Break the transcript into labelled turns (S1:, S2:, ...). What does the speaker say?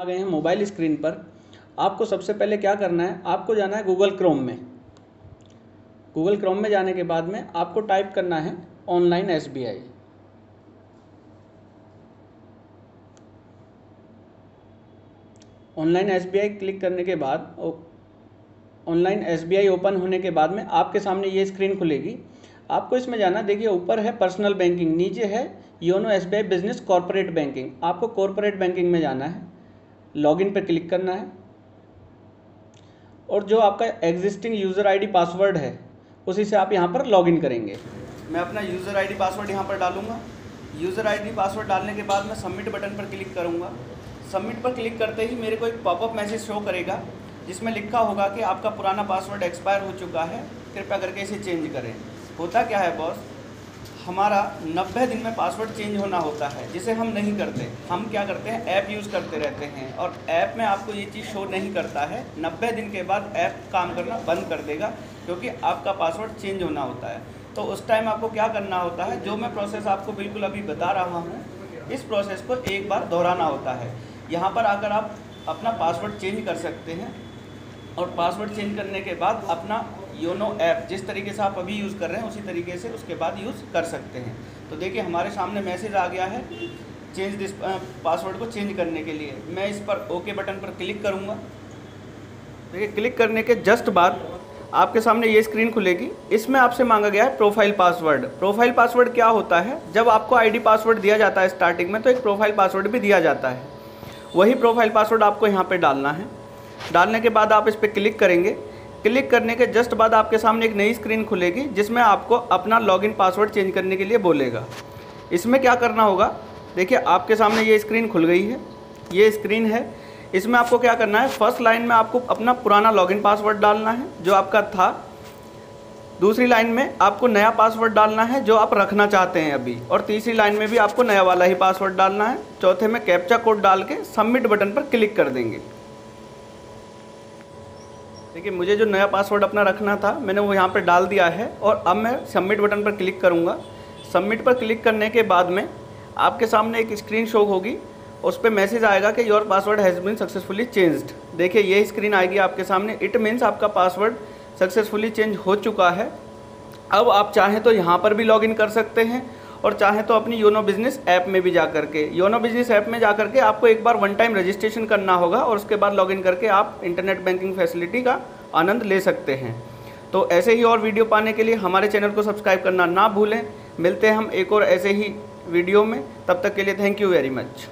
S1: आ गए हैं mobile screen पर। आपको सबसे पहले क्या करना है? आपको जाना है गूगल क्रोम में। गूगल क्रोम में जाने के बाद में आपको टाइप करना है online SBI online SBI click करने के बाद ऑनलाइन एसबीआई ओपन होने के बाद में आपके सामने ये स्क्रीन खुलेगी। आपको इसमें जाना, देखिए ऊपर है पर्सनल बैंकिंग नीचे है YONO SBI business corporate banking आपको कॉरपोरेट बैंकिंग में जाना है। लॉगिन पर क्लिक करना है। और जो आपका एग्जिस्टिंग यूज़र आईडी पासवर्ड है, उसी से आप यहाँ पर लॉगिन करेंगे। मैं अपना यूज़र आईडी पासवर्ड यहाँ पर डालूँगा। यूज़र आईडी पासवर्ड डालने के बाद मैं सबमिट बटन पर क्लिक करूँगा। सबमिट पर क्लिक करते ही मेरे को एक पॉपअप मैसेज शो करेगा, जिसमें लिखा होगा कि आपका पुराना पासवर्ड एक्सपायर हो चुका है, कृपया करके इसे चेंज करें। होता क्या है बॉस हमारा 90 दिन में पासवर्ड चेंज होना होता है, जिसे हम नहीं करते। हम क्या करते हैं? ऐप यूज़ करते रहते हैं। और ऐप में आपको ये चीज़ शो नहीं करता है। 90 दिन के बाद ऐप काम करना बंद कर देगा, क्योंकि आपका पासवर्ड चेंज होना होता है। तो उस टाइम आपको क्या करना होता है? जो मैं प्रोसेस आपको बिल्कुल अभी बता रहा हूँ, इस प्रोसेस को एक बार दोहराना होता है। यहाँ पर आकर आप अपना पासवर्ड चेंज कर सकते हैं, और पासवर्ड चेंज करने के बाद अपना योनो ऐप जिस तरीके से आप अभी यूज़ कर रहे हैं, उसी तरीके से उसके बाद यूज़ कर सकते हैं। तो देखिए, हमारे सामने मैसेज आ गया है चेंज दिस पासवर्ड को चेंज करने के लिए। मैं इस पर ओके बटन पर क्लिक करूँगा। देखिए, क्लिक करने के जस्ट बाद आपके सामने ये स्क्रीन खुलेगी। इसमें आपसे मांगा गया है प्रोफ़ाइल पासवर्ड। प्रोफ़ाइल पासवर्ड क्या होता है? जब आपको आईडी पासवर्ड दिया जाता है स्टार्टिंग में तो एक प्रोफ़ाइल पासवर्ड भी दिया जाता है। वही प्रोफ़ाइल पासवर्ड आपको यहाँ पे डालना है। डालने के बाद आप इस पर क्लिक करेंगे। क्लिक करने के जस्ट बाद आपके सामने एक नई स्क्रीन खुलेगी, जिसमें आपको अपना लॉगिन पासवर्ड चेंज करने के लिए बोलेगा। इसमें क्या करना होगा? देखिए, आपके सामने ये स्क्रीन खुल गई है। ये स्क्रीन है। इसमें आपको क्या करना है? फ़र्स्ट लाइन में आपको अपना पुराना लॉगिन पासवर्ड डालना है, जो आपका था। दूसरी लाइन में आपको नया पासवर्ड डालना है, जो आप रखना चाहते हैं अभी। और तीसरी लाइन में भी आपको नया वाला ही पासवर्ड डालना है। चौथे में कैप्चा कोड डाल के सबमिट बटन पर क्लिक कर देंगे। देखिए, मुझे जो नया पासवर्ड अपना रखना था, मैंने वो यहाँ पर डाल दिया है और अब मैं सबमिट बटन पर क्लिक करूँगा। सबमिट पर क्लिक करने के बाद में आपके सामने एक स्क्रीन शो होगी। उस पर मैसेज आएगा कि your password has been successfully changed देखिए ये स्क्रीन आएगी आपके सामने। इट मीन्स आपका पासवर्ड सक्सेसफुली चेंज हो चुका है। अब आप चाहें तो यहाँ पर भी लॉगिन कर सकते हैं। और चाहे तो अपनी योनो बिज़नेस ऐप में भी जा करके योनो बिज़नेस ऐप में जा करके आपको एक बार वन टाइम रजिस्ट्रेशन करना होगा और उसके बाद लॉगिन करके आप इंटरनेट बैंकिंग फैसिलिटी का आनंद ले सकते हैं। तो ऐसे ही और वीडियो पाने के लिए हमारे चैनल को सब्सक्राइब करना ना भूलें। मिलते हैं हम एक और ऐसे ही वीडियो में। तब तक के लिए थैंक यू वेरी मच